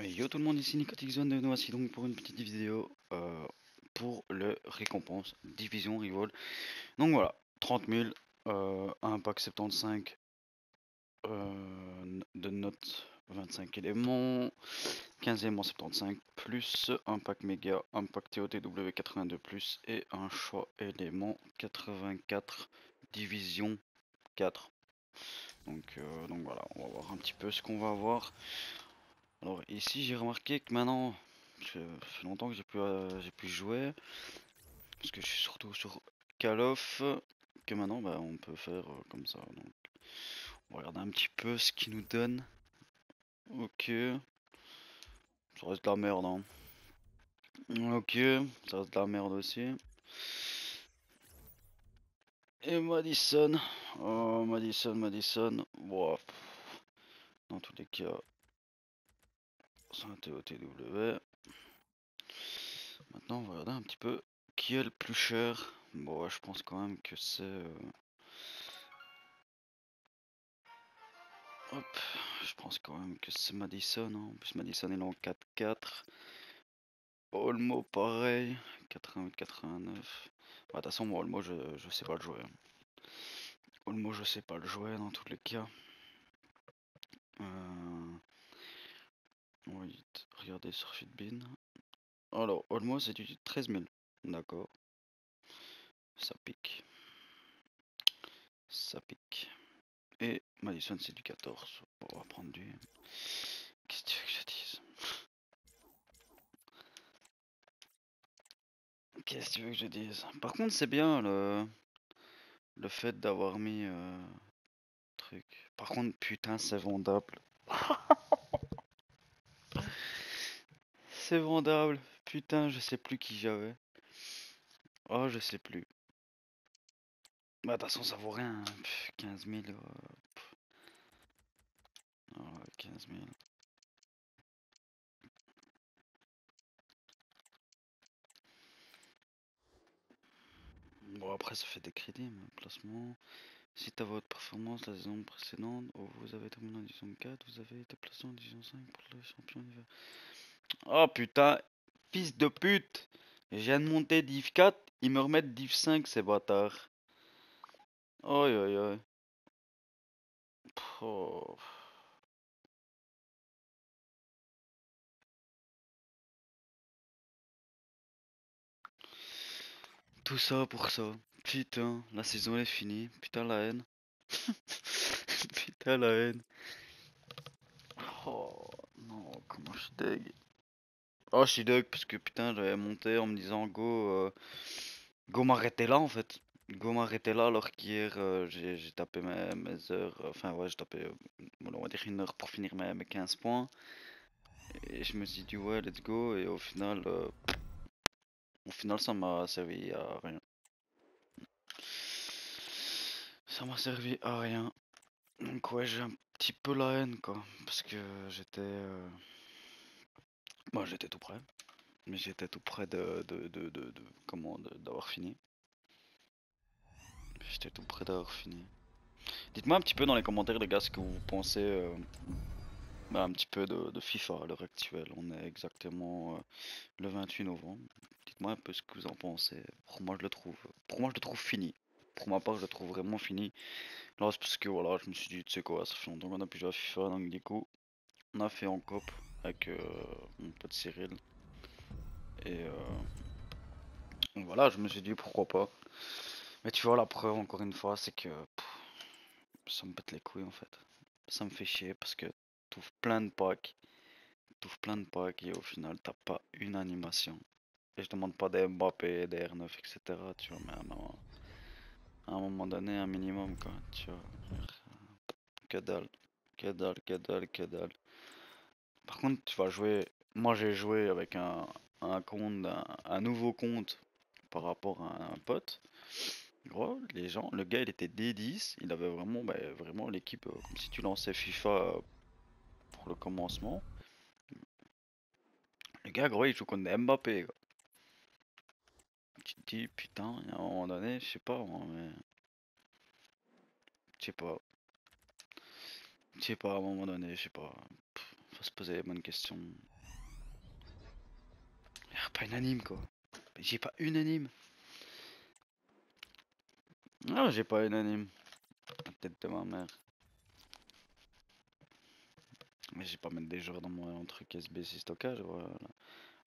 Yo tout le monde, ici Nicotixone de voici donc pour une petite vidéo euh, pour le récompense Division Rivol. Donc voilà, 30 000, euh, un pack 75 euh, de notes 25 éléments, 15 éléments 75 plus, un pack méga, un pack TOTW 82 plus et un choix élément 84 Division 4. Donc, donc voilà, on va voir un petit peu ce qu'on va avoir. Alors ici j'ai remarqué que maintenant, ça fait longtemps que j'ai pu, euh, jouer, parce que je suis surtout sur Call of, que maintenant bah, on peut faire euh, comme ça. On va regarder un petit peu ce qu'il nous donne. Ok, ça reste de la merde. Hein. Ok, ça reste de la merde aussi. Et Madison, oh Madison, Madison, wow. dans tous les cas, un TOTW. Maintenant, on va regarder un petit peu qui est le plus cher. Bon, je pense quand même que c'est... Euh, hop, je pense quand même que c'est Madison. Hein. En plus, Madison est en 4-4. Olmo, pareil. 88-89. de toute façon, moi, Olmo, je, je sais pas le jouer. Hein. Olmo, je sais pas le jouer dans tous les cas. Euh... Oui, regardez sur Fitbin. Alors, Olmo c'est du 13 000. D'accord. Ça pique. Ça pique. Et Madison c'est du 14. On va prendre du... Qu'est-ce que tu veux que je dise? Qu'est-ce que tu veux que je dise? Par contre c'est bien le... Le fait d'avoir mis... Euh... Truc. Par contre putain c'est vendable. c'est vendable. Putain, je sais plus qui j'avais. Oh, je sais plus. Bah, de toute façon, ça vaut rien. 15 000. 15 000. Bon, après, ça fait des crédits, mais placement. Si à votre performance la saison précédente, oh, vous avez terminé en division 4, vous avez été placé en division 5 pour le champion d'hiver. Oh putain, fils de pute. Je viens de monter div 4, ils me remettent div 5 ces bâtards. Aïe aïe. Oh. Tout ça pour ça. Putain, la saison est finie. Putain la haine. Putain la haine. Oh non, comment je suis. Oh, deg parce que putain, j'avais monté en me disant go, euh, go m'arrêter là en fait. Go m'arrêter là alors qu'hier euh, j'ai tapé mes, heures, enfin ouais, j'ai tapé, euh, on va dire une heure pour finir mes, 15 points. Et je me suis dit ouais, let's go, et au final, au final ça m'a servi à rien. Ça m'a servi à rien. Donc ouais, j'ai un petit peu la haine quoi, parce que j'étais... Moi j'étais tout prêt. Mais j'étais tout près de, de, de, de, comment d'avoir fini. J'étais tout près d'avoir fini. Dites-moi un petit peu dans les commentaires les gars ce que vous pensez euh, bah, un petit peu de, FIFA à l'heure actuelle. On est exactement euh, le 28 novembre. Dites-moi un peu ce que vous en pensez. Pour moi je le trouve. Pour moi je le trouve fini. Pour ma part je le trouve vraiment fini. Là c'est parce que voilà je me suis dit tu sais quoi ça fait longtemps qu'on a plus joué à FIFA donc du coup on a fait en cop avec euh, mon pote Cyril. Et euh, voilà, je me suis dit pourquoi pas. Mais tu vois, la preuve, encore une fois, c'est que ça me pète les couilles en fait. Ça me fait chier parce que ouvres plein de packs, ouvres plein de packs et au final t'as pas une animation. Et je demande pas des Mbappé, des R9, etc. Tu vois, mais à un moment, donné, un minimum quoi. Tu vois, que dalle, que dalle, que dalle, que dalle. Par contre, tu vas jouer. Moi, j'ai joué avec un, un compte, un, nouveau compte par rapport à un pote. Gros, les gens, le gars, il était D10. Il avait vraiment, bah, vraiment l'équipe euh, comme si tu lançais FIFA euh, pour le commencement. Le gars, gros, il joue contre Mbappé. Tu te dis, putain, à un moment donné, je sais pas, mais. Je sais pas. Je sais pas, à un moment donné, je sais pas. Faut se poser les bonnes questions. Y'a pas unanime quoi. J'ai pas unanime. Non, j'ai pas unanime. La tête de ma mère. Mais j'ai pas mettre des joueurs dans mon truc SBC stockage. Voilà.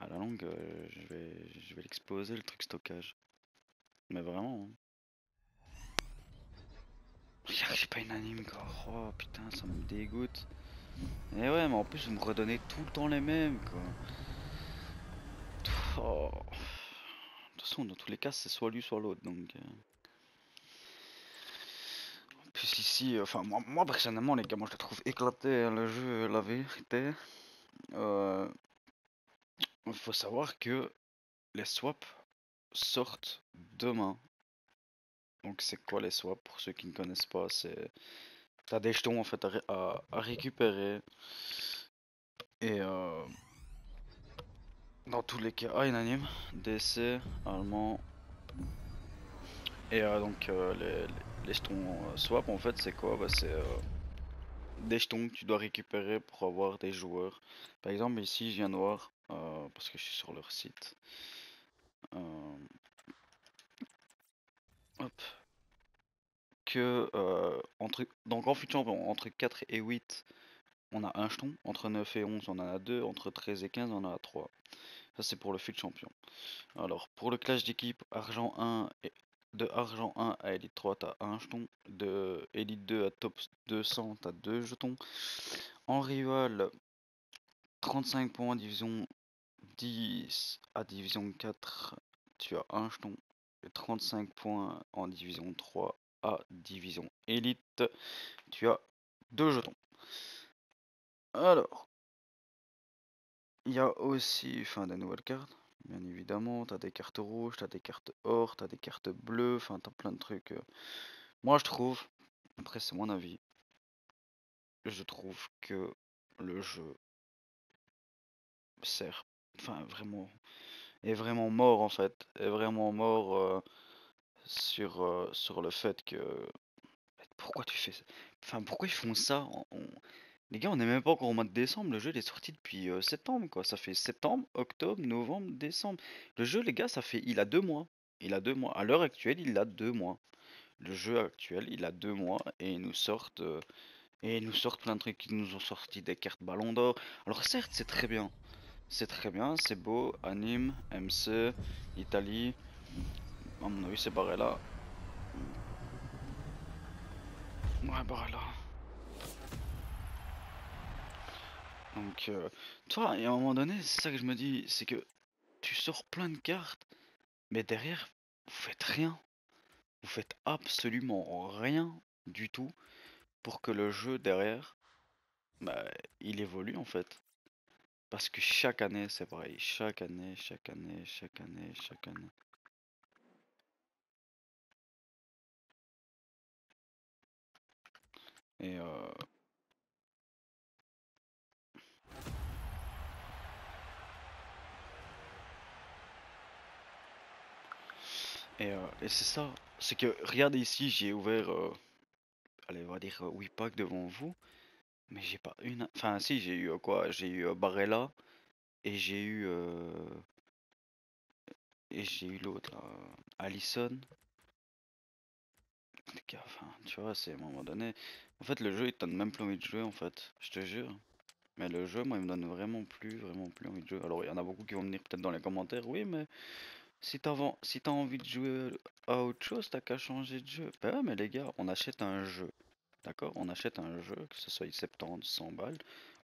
À la longue, euh, je vais, je vais l'exposer le truc stockage. Mais vraiment. Hein. J'ai pas unanime quoi. Oh putain, ça me dégoûte. Et ouais, mais en plus, vous me redonnez tout le temps les mêmes quoi. Oh. De toute façon, dans tous les cas, c'est soit lui, soit l'autre. Donc. Euh. En plus, ici, euh, enfin, moi, moi, personnellement, les gars, moi je le trouve éclaté hein, le jeu, la vérité. Euh. Il faut savoir que les swaps sortent demain. Donc c'est quoi les swaps pour ceux qui ne connaissent pas? C'est t'as des jetons en fait à, récupérer et euh, dans tous les cas, ah unanime, DC, allemand et euh, donc euh, les, les, jetons swap en fait c'est quoi? Bah, C'est des jetons que tu dois récupérer pour avoir des joueurs. Par exemple ici je viens de voir parce que je suis sur leur site. Hop. Que euh, entre, en futur entre 4 et 8, on a un jeton. Entre 9 et 11, on en a 2. Entre 13 et 15, on en a 3. Ça, c'est pour le fut champion. Alors, pour le clash d'équipe, argent 1 et de argent 1 à élite 3, t'as un jeton. De élite 2 à top 200, t'as 2 jetons. En rival, 35 points, division 10 à division 4, tu as un jeton. Et 35 points en division 3 à division élite, tu as deux jetons. Alors, il y a aussi enfin, des nouvelles cartes, bien évidemment. Tu as des cartes rouges, tu as des cartes or, tu as des cartes bleues, enfin, tu plein de trucs. Euh. Moi, je trouve, après, c'est mon avis, je trouve que le jeu sert enfin vraiment est vraiment mort en fait est vraiment mort euh, sur sur le fait que pourquoi tu fais ça? Enfin pourquoi ils font ça les gars on est même pas encore au mois de décembre le jeu il est sorti depuis septembre quoi. Ça fait septembre octobre novembre décembre. Le jeu les gars ça fait il a deux mois. Il a deux mois. À l'heure actuelle il a deux mois. Le jeu actuel il a deux mois et ils nous sortent et ils nous sortent plein de trucs. Ils nous ont sorti des cartes ballon d'or. Alors certes c'est très bien. C'est très bien, c'est beau. Anime, MC, Italie. À mon avis, c'est Barella. Ouais, Barella. Donc, euh, toi, et à un moment donné, c'est ça que je me dis, c'est que tu sors plein de cartes, mais derrière, vous faites rien. Vous faites absolument rien du tout pour que le jeu derrière, bah, il évolue en fait. Parce que chaque année, c'est pareil. Chaque année, chaque année, chaque année, chaque année. Et euh... Et, euh, et c'est ça. C'est que, regardez ici, j'ai ouvert, euh, allez, on va dire 8 euh, packs devant vous. Mais j'ai pas une. Enfin, si, j'ai eu quoi? J'ai eu Barella et j'ai eu. Et j'ai eu l'autre, là, Allison. enfin, tu vois, c'est à un moment donné. En fait, le jeu, il te donne même plus envie de jouer, en fait. Je te jure. Mais le jeu, moi, il me donne vraiment plus, vraiment plus envie de jouer. Alors, il y en a beaucoup qui vont venir peut-être dans les commentaires. Oui, mais si t'as si envie de jouer à autre chose, t'as qu'à changer de jeu. Bah ouais, mais les gars, on achète un jeu. D'accord? On achète un jeu, que ce soit 70, 100 balles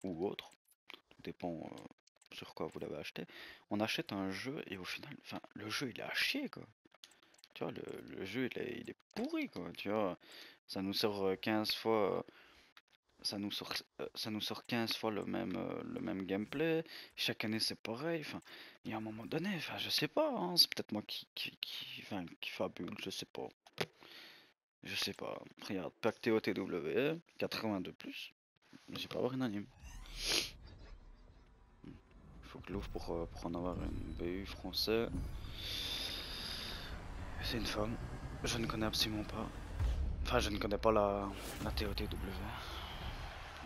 ou autre, tout dépend euh, sur quoi vous l'avez acheté. On achète un jeu et au final, enfin, le jeu il est à chier quoi. Tu vois, le, jeu il est, il est, pourri quoi. Tu vois, ça nous sort 15 euh, fois. Euh, ça nous, sort, ça nous sort 15 fois le même, le même gameplay. Chaque année c'est pareil. Enfin, il y a un moment donné, enfin, je sais pas. Hein, c'est peut-être moi qui, qui, qui, qui fabule, je sais pas. Je sais pas. Regarde, pack TOTW, 82 plus. J'ai pas avoir une anime. Il faut que l'ouvre pour, euh, pour en avoir une BU français. C'est une femme. Je ne connais absolument pas. Enfin, je ne connais pas la, la TOTW.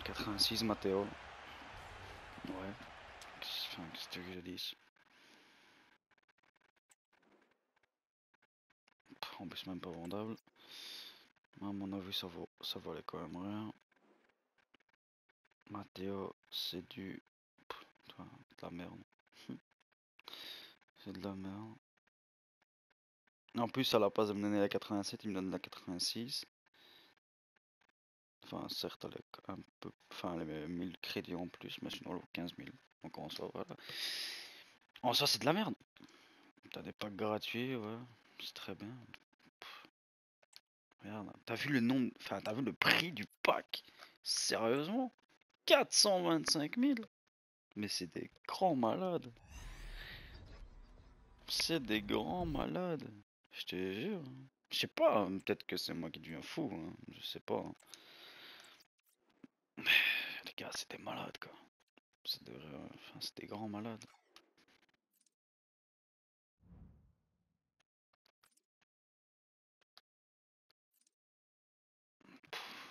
86 Matteo. Ouais. Enfin, qu'est-ce que je dise En plus, même pas vendable. À mon avis, ça, vaut, ça valait quand même rien. Matteo, c'est du... de la merde. c'est de la merde. En plus, à la place de me donner la 87, il me donne la 86. Enfin, certes, avec un peu... Enfin, les 1000 crédits en plus, mais sinon, 15 000. Donc en soi, voilà. En soi, c'est de la merde. T'as des packs gratuits, ouais. C'est très bien. Regarde, t'as vu le nombre... Enfin, t'as vu le prix du pack? Sérieusement? 425 000 Mais c'est des grands malades. C'est des grands malades. Je te jure. Je sais pas, hein, peut-être que c'est moi qui deviens fou. Hein. Je sais pas. Hein. Les gars, c'est des malades, quoi. Des, enfin, des grands malades.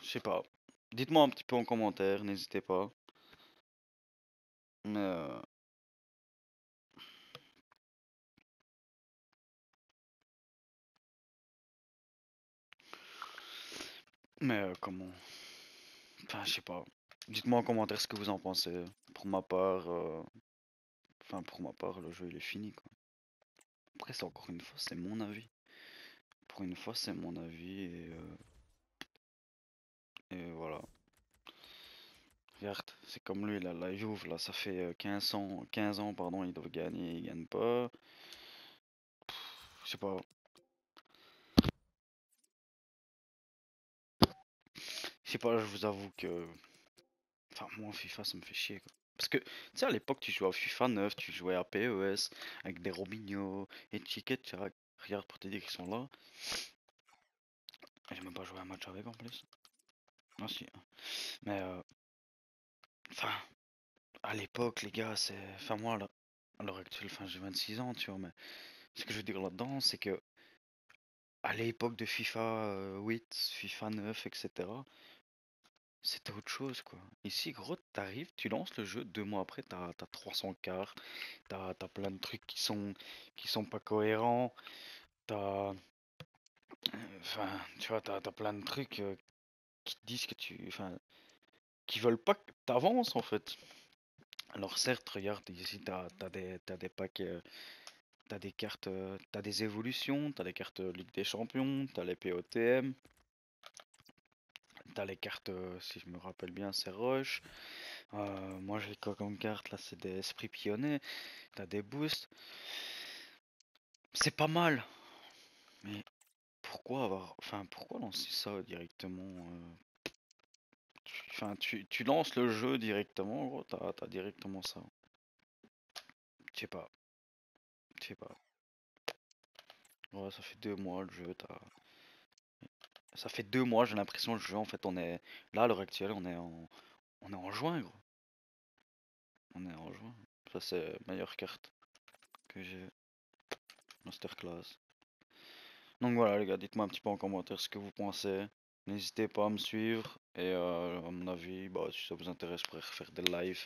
Je sais pas. Dites-moi un petit peu en commentaire, n'hésitez pas. Mais euh, Mais euh, comment Enfin, je sais pas. Dites-moi en commentaire ce que vous en pensez. Pour ma part, euh, enfin pour ma part, le jeu il est fini quoi. Après, c'est encore une fois, c'est mon avis. Pour une fois, c'est mon avis et et voilà. Regarde, c'est comme lui, là, la Juve, là, ça fait 15 euh, ans, 15 ans, pardon, il doit gagner, il gagne pas. Je sais pas. Je sais pas, je vous avoue que... Enfin, moi, FIFA, ça me fait chier, quoi. Parce que, tu sais, à l'époque, tu jouais à FIFA 9, tu jouais à PES, avec des Robinho et Chiquet, regarde pour te dire qu'ils sont là. J'ai même pas joué un match avec en plus. Ah si. Mais euh, enfin, à l'époque, les gars, c'est. Enfin, moi, à l'heure actuelle, j'ai 26 ans, tu vois, mais ce que je veux dire là-dedans, c'est que à l'époque de FIFA 8, euh, FIFA 9, etc., c'était autre chose, quoi. Ici, gros, t'arrives, tu lances le jeu, deux mois après, t'as as 300 quarts, t'as as plein de trucs qui sont, qui sont pas cohérents, t'as. Enfin, tu vois, t'as as plein de trucs euh, qui te disent que tu. Enfin, qui veulent pas que t'avances en fait. Alors certes, regarde, ici t'as as des, as des packs, euh, t'as des cartes, euh, t'as des évolutions, t'as des cartes Ligue des Champions, t'as les POTM, t'as les cartes, euh, si je me rappelle bien, c'est Rush. moi j'ai comme carte là, c'est des esprits pionniers, t'as des boosts. C'est pas mal, mais pourquoi avoir, enfin pourquoi lancer ça directement Enfin, tu, tu, lances le jeu directement, gros, t'as as directement ça. Je sais pas. Je sais pas. Ouais, ça fait deux mois le jeu, t'as... Ça fait deux mois, j'ai l'impression le jeu, en fait, on est... Là, à l'heure actuelle, on est en... On est en juin, gros. On est en juin. Ça, c'est meilleure carte que j'ai. Masterclass. Donc voilà, les gars, dites-moi un petit peu en commentaire ce que vous pensez. N'hésitez pas à me suivre et euh, à mon avis, bah, si ça vous intéresse, je pourrais faire des lives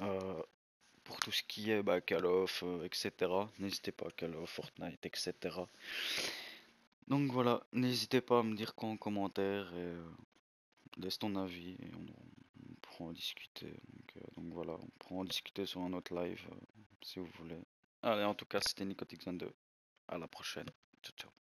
euh, pour tout ce qui est bah, Call of, euh, etc. N'hésitez pas, Call of, Fortnite, etc. Donc voilà, n'hésitez pas à me dire quoi en commentaire et laisse ton avis et on, pourra en discuter. Donc, voilà, on pourra en discuter sur un autre live si vous voulez. Allez, en tout cas, c'était Nicotix22. À la prochaine. Ciao, ciao.